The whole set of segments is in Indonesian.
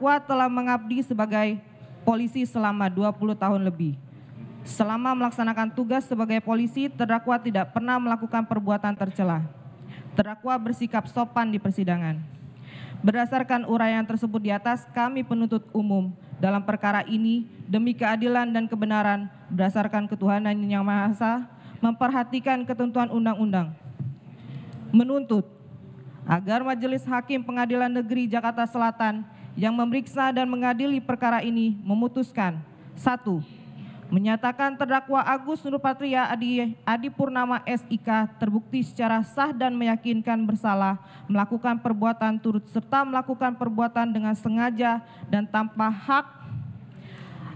terdakwa telah mengabdi sebagai polisi selama 20 tahun lebih. Selama melaksanakan tugas sebagai polisi, terdakwa tidak pernah melakukan perbuatan tercela. Terdakwa bersikap sopan di persidangan. Berdasarkan uraian tersebut di atas, kami penuntut umum dalam perkara ini demi keadilan dan kebenaran berdasarkan ketuhanan yang Maha Esa, memperhatikan ketentuan undang-undang. Menuntut agar Majelis Hakim Pengadilan Negeri Jakarta Selatan yang memeriksa dan mengadili perkara ini memutuskan. Satu menyatakan terdakwa Agus Nurpatria Adi, Adi Purnama SIK terbukti secara sah dan meyakinkan bersalah melakukan perbuatan turut serta melakukan perbuatan dengan sengaja dan tanpa hak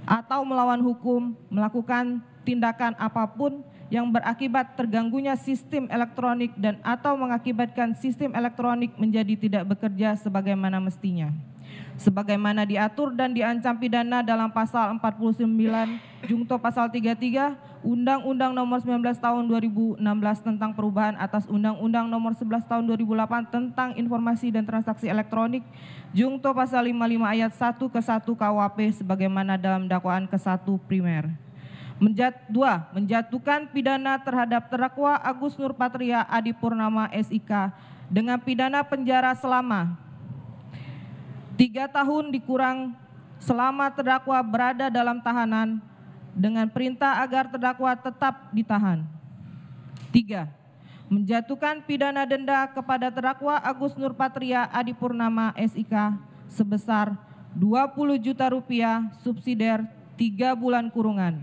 atau melawan hukum melakukan tindakan apa pun yang berakibat terganggunya sistem elektronik dan atau mengakibatkan sistem elektronik menjadi tidak bekerja sebagaimana mestinya sebagaimana diatur dan diancam pidana dalam pasal 49 Jungto pasal 33 Undang-Undang Nomor 19 Tahun 2016 tentang perubahan atas Undang-Undang Nomor 11 Tahun 2008 tentang informasi dan transaksi elektronik Jungto pasal 55 ayat 1 ke 1 KUHP sebagaimana dalam dakwaan ke-1 primer. Menjat, dua, menjatuhkan pidana terhadap terdakwa Agus Nurpatria Adi Purnama SIK dengan pidana penjara selama tiga tahun dikurang selama terdakwa berada dalam tahanan dengan perintah agar terdakwa tetap ditahan. Tiga, menjatuhkan pidana denda kepada terdakwa Agus Nurpatria Adi Purnama SIK sebesar 20 juta rupiah subsidiar tiga bulan kurungan.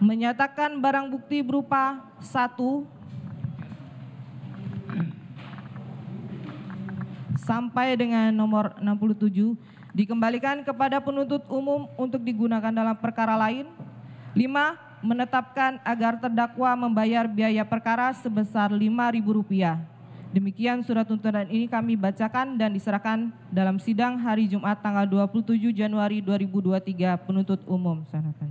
Menyatakan barang bukti berupa satu sampai dengan nomor 67 dikembalikan kepada penuntut umum untuk digunakan dalam perkara lain. 5. Menetapkan agar terdakwa membayar biaya perkara sebesar Rp5.000. Demikian surat tuntutan ini kami bacakan dan diserahkan dalam sidang hari Jumat tanggal 27 Januari 2023 penuntut umum. Sanakan.